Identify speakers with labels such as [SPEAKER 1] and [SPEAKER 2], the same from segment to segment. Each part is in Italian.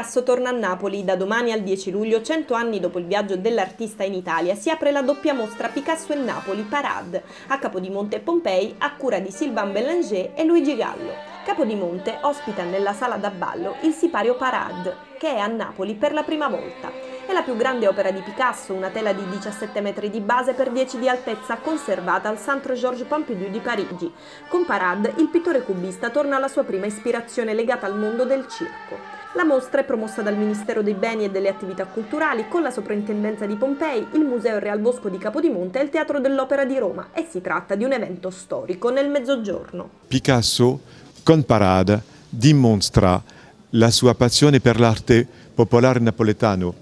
[SPEAKER 1] Picasso torna a Napoli. Da domani al 10 luglio, 100 anni dopo il viaggio dell'artista in Italia, si apre la doppia mostra Picasso e Napoli Parade a Capodimonte e Pompei a cura di Sylvain Bellanger e Luigi Gallo. Capodimonte ospita nella sala da ballo il sipario Parade, che è a Napoli per la prima volta. È la più grande opera di Picasso, una tela di 17 metri di base per 10 di altezza conservata al Centre Georges Pompidou di Parigi. Con Parade il pittore cubista torna alla sua prima ispirazione legata al mondo del circo. La mostra è promossa dal Ministero dei Beni e delle Attività Culturali con la Soprintendenza di Pompei, il Museo Real Bosco di Capodimonte e il Teatro dell'Opera di Roma e si tratta di un evento storico nel mezzogiorno.
[SPEAKER 2] Picasso, con Parade, dimostra la sua passione per l'arte popolare napoletano.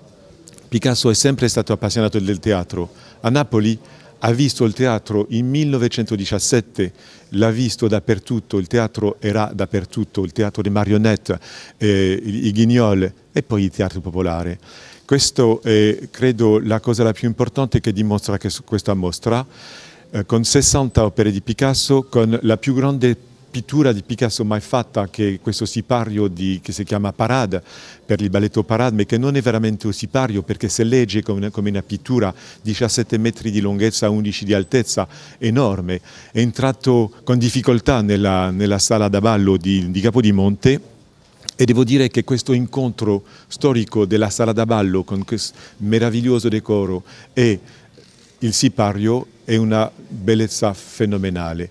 [SPEAKER 2] Picasso è sempre stato appassionato del teatro. A Napoli ha visto il teatro in 1917, l'ha visto dappertutto, il teatro era dappertutto, il teatro di marionette, eh, i ghignol e poi il teatro popolare. Questo è, credo, la cosa la più importante che dimostra questa mostra, eh, con 60 opere di Picasso, con la più grande pittura di Picasso mai fatta, che è questo sipario di, che si chiama Parade, per il balletto Parade, ma che non è veramente un sipario perché si legge come, come una pittura 17 metri di lunghezza, 11 di altezza, enorme. È entrato con difficoltà nella, nella sala da ballo di, di Capodimonte e devo dire che questo incontro storico della sala da ballo con questo meraviglioso decoro e il sipario è una bellezza fenomenale.